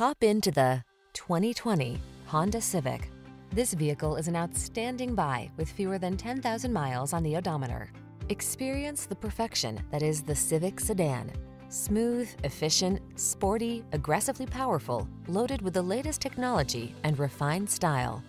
Hop into the 2020 Honda Civic. This vehicle is an outstanding buy with fewer than 10,000 miles on the odometer. Experience the perfection that is the Civic sedan. Smooth, efficient, sporty, aggressively powerful, loaded with the latest technology and refined style.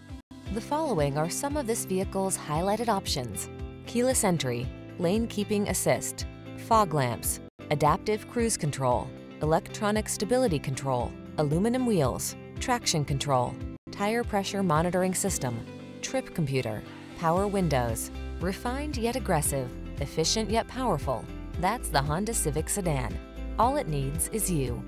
The following are some of this vehicle's highlighted options. Keyless entry, lane keeping assist, fog lamps, adaptive cruise control, electronic stability control, aluminum wheels, traction control, tire pressure monitoring system, trip computer, power windows, refined yet aggressive, efficient yet powerful. That's the Honda Civic Sedan. All it needs is you.